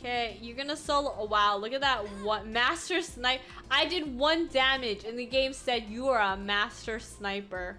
Okay, you're gonna solo. Oh, wow, look at that one master snipe. I did one damage, and the game said you are a master sniper.